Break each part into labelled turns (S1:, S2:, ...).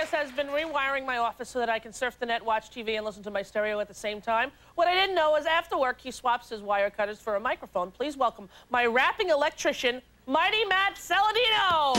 S1: Marcus has been rewiring my office so that I can surf the net, watch TV, and listen to my stereo at the same time. What I didn't know is after work, he swaps his wire cutters for a microphone. Please welcome my rapping electrician, Mighty Matt Saladino.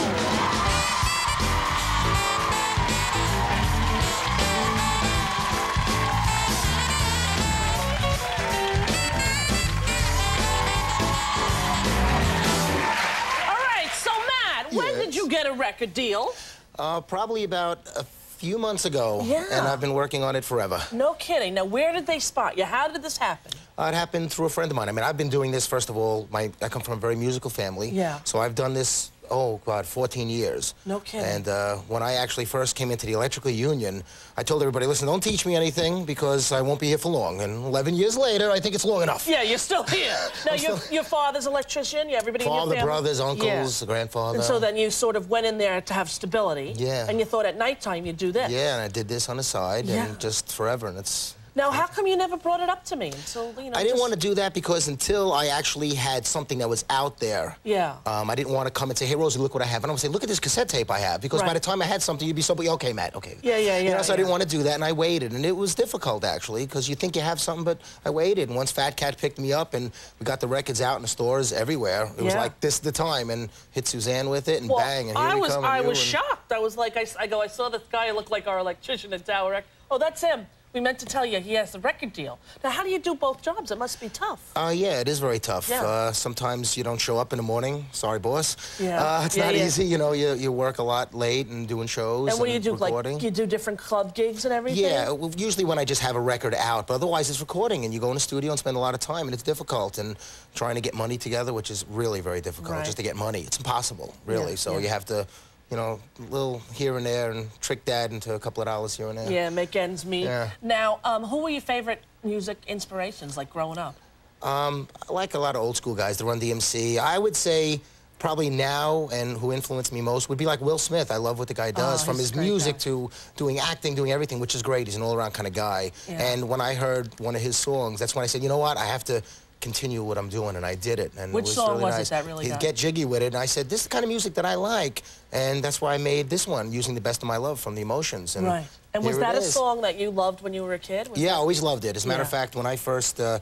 S1: All right, so, Matt, when did you get a record deal?
S2: Uh, probably about a few months ago.
S1: Yeah.
S2: And I've been working on it forever.
S1: No kidding. Now, where did they spot you? How did this happen?
S2: Uh, it happened through a friend of mine. I mean, I've been doing this, first of all, my, I come from a very musical family.
S1: Yeah.
S2: So I've done this oh, God, 14 years.
S1: No kidding.
S2: And uh, when I actually first came into the electrical union, I told everybody, listen, don't teach me anything because I won't be here for long. And 11 years later, I think it's long enough.
S1: Yeah, you're still here. now, your,
S2: still...
S1: your father's electrician, yeah, everybody
S2: Father,
S1: in your family?
S2: brothers, uncles,
S1: yeah.
S2: grandfather.
S1: And so then you sort of went in there to have stability.
S2: Yeah.
S1: And you thought at nighttime you'd do this.
S2: Yeah, and I did this on the side
S1: yeah.
S2: and just forever, and it's
S1: now, how come you never brought it up to me until, you know,
S2: I didn't
S1: just...
S2: want to do that because until I actually had something that was out there,
S1: yeah.
S2: Um, I didn't want to come and say, hey, Rosie, look what I have. And I would say, look at this cassette tape I have. Because
S1: right.
S2: by the time I had something, you'd be so, okay, Matt, okay.
S1: Yeah, yeah, yeah.
S2: You know, so
S1: yeah.
S2: I didn't want to do that, and I waited. And it was difficult, actually, because you think you have something, but I waited. And once Phat Cat picked me up, and we got the records out in the stores everywhere, it was like, this the time. And hit Suzanne with it, and
S1: well,
S2: bang, and here
S1: I
S2: we
S1: was,
S2: come.
S1: I was
S2: and...
S1: shocked. I was like, I, I go, I saw this guy look like our electrician at Tower Oh, that's him. We meant to tell you he has a record deal. Now, how do you do both jobs? It must be tough.
S2: Uh, yeah, it is very tough.
S1: Yeah.
S2: Uh, sometimes you don't show up in the morning. Sorry, boss.
S1: Yeah.
S2: Uh, it's
S1: yeah,
S2: not
S1: yeah.
S2: easy. You know, you, you work a lot late and doing shows
S1: And what do you do?
S2: recording.
S1: Like, you do different club gigs and everything?
S2: Yeah, well, usually when I just have a record out, but otherwise it's recording, and you go in the studio and spend a lot of time, and it's difficult, and trying to get money together, which is really very difficult,
S1: right.
S2: just to get money. It's impossible, really.
S1: Yeah,
S2: so you have to you know, a little here and there and trick dad into a couple of dollars here and there.
S1: Yeah, make ends meet.
S2: Yeah.
S1: Now, um, who were your favorite music inspirations, like growing up?
S2: Um, I like a lot of old school guys that Run-DMC. I would say probably now and who influenced me most would be like Will Smith. I love what the guy does,
S1: oh,
S2: from his music guy. to doing acting, doing everything, which is great. He's an all-around kind of guy.
S1: Yeah.
S2: And when I heard one of his songs, that's when I said, you know what, I have to continue what I'm doing, and I did it. And
S1: Which
S2: it was
S1: song
S2: really
S1: was
S2: nice.
S1: it that really
S2: He'd
S1: got
S2: get jiggy with it, and I said, this is the kind of music that I like, and that's why I made this one, using the best of my love from the emotions. And
S1: right. And was that a
S2: is.
S1: song that you loved when you were a kid? Was
S2: yeah, I always loved it. As a matter
S1: Yeah.
S2: of fact, when I first, uh,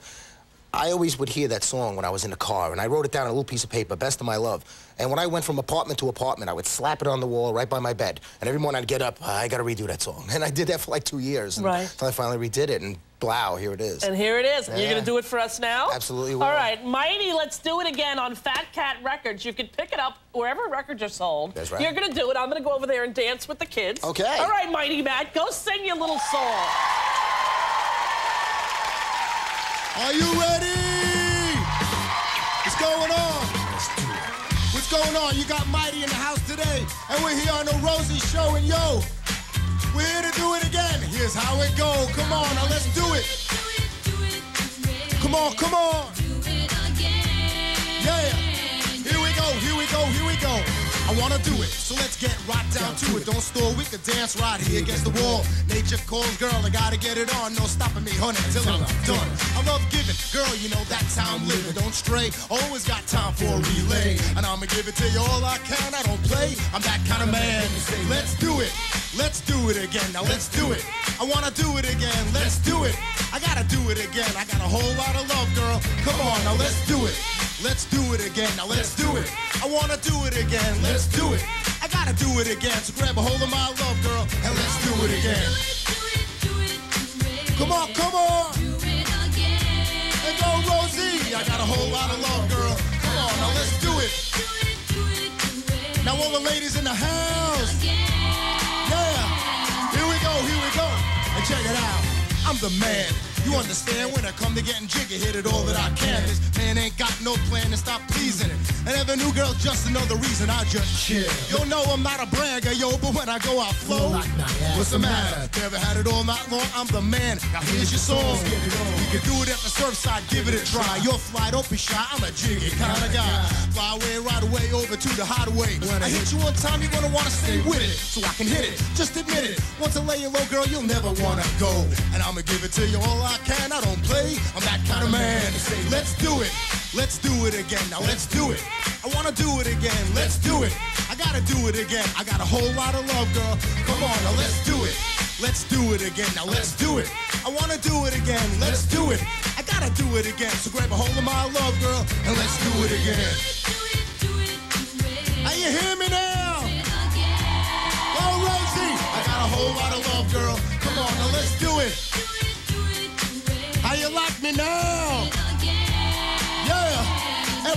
S2: I always would hear that song when I was in the car, and I wrote it down on a little piece of paper, Best of My Love. And when I went from apartment to apartment, I would slap it on the wall right by my bed. And every morning I'd get up, I gotta redo that song. And I did that for like two years. And
S1: Right.
S2: Until I finally redid it, and blow, here it is.
S1: And here it is. And You're to do it for us now?
S2: Absolutely will.
S1: All right, Mighty, let's do it again on Phat Cat Records. You can pick it up wherever records are sold.
S2: That's right.
S1: You're going to do it. I'm going to go over there and dance with the kids.
S2: Okay.
S1: All right, Mighty Matt, go sing your little song.
S3: Are you ready? What's going on? What's going on? You got Mighty in the house today, and we're here on the Rosie Show, and yo, we're here to do it again. Here's how it go. Come on, now let's do it. Come on, come on. Yeah. Here we go, here we go, here we go. I wanna do it, so let's get right down to it. Don't stall, we can dance right here against the wall. Nature calls, girl, I gotta get it on. No stopping me, honey, till I'm done. I love giving, girl, you know that's how I'm living. Don't stray, always got time for a relay. And I'ma give it to you all I can. I don't play, I'm that kind of man. Let's do it, let's do it again. Now let's do it. I wanna do it again, let's do it. I gotta do it again. I got a whole lot of love, girl. Come on, now let's do it. Let's do it again. Now let's do it. I wanna do it again. Let's do it. I gotta do it again. So grab a hold of my love, girl, and let's do it again. Come on, come on. And go, Rosie. I got a whole lot of love, girl. Come on, now let's do it. Now all the ladies in the house. Yeah. Here we go, here we go. And check it out. I'm the man. You understand when I come to getting jiggy, hit it all that I can. This man ain't got no plan to stop pleasing it. And every new girl just to know the reason I just chill. You'll know I'm not a bragger, yo, but when I go out flow, what's the matter? Never had it all night long, I'm the man. Now here's your song. You can do it at the surfside, give it a try. You're fly, don't be shy, I'm a jiggy kind of guy. Fly away, right away, over to the hideaway. When I hit you one time, you're gonna wanna stay with it. So I can hit it, just admit it. Once I lay you oh low, girl, you'll never wanna go. And I'ma give it to you all I can. I don't play, I'm that kind of man. Let's do it, Let's do it again. Now let's do it. I wanna do it again. Let's do it. I gotta do it again. I got a whole lot of love, girl. Come on, now let's do it. Let's do it again. Now let's do it. I wanna do it again. Let's do it. I gotta do it again. So grab a hold of my love, girl, and let's do it again. Are you hear me now? Go, Rosie. I got a whole lot of love, girl. Come on, now let's do it. How you like me now?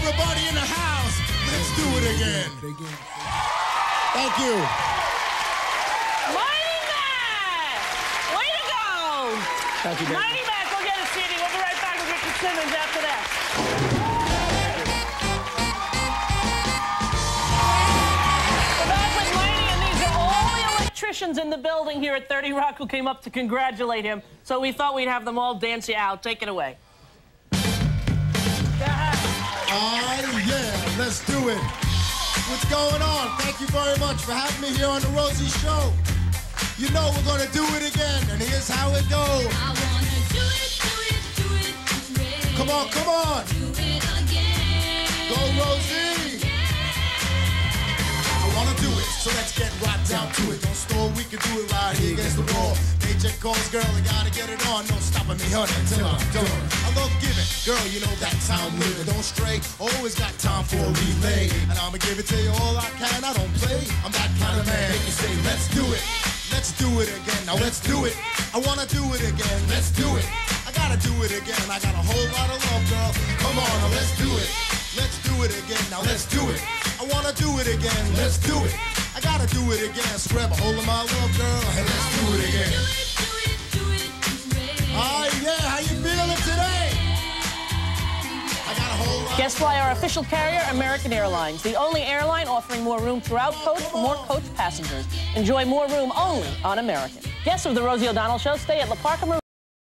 S3: Yeah. Everybody in the house, let's do it again. Thank you.
S1: Mighty Matt! Way to go!
S2: Thank you, Dave.
S1: Mighty Matt, go get a CD. We'll be right back with Richard Simmons after that. We're back with Mighty, and these are all the electricians in the building here at 30 Rock who came up to congratulate him. So we thought we'd have them all dance you out. Take it away.
S3: Ah, yeah, let's do it. What's going on? Thank you very much for having me here on the Rosie Show. You know we're gonna do it again, and here's how it goes. Come on, come on. Go, Rosie. I wanna do it, so let's get right down to it. Don't stall, we can do it Paycheck calls, girl, I gotta get it on. No stopping me, honey, until I'm done. I love giving, girl, you know that's how I'm living. Don't stray, always got time for a relay. And I'ma give it to you all I can. I don't play, I'm that kind of man. Make you say, let's do it. Let's do it again. Now let's do it. I wanna do it again. Let's do it. I gotta do it again. I got a whole lot of love, girl. Come on, now let's do it. Let's do it again. Now let's do it. I wanna do it again. Let's do it. I gotta do it again. So grab a hold of my love, girl, and let's do it again. Oh.
S1: Guest fly our official carrier, American Airlines, the only airline offering more room throughout coach for more coach passengers. Enjoy more room only on American. Guests of the Rosie O'Donnell Show stay at Le Parker Meridien.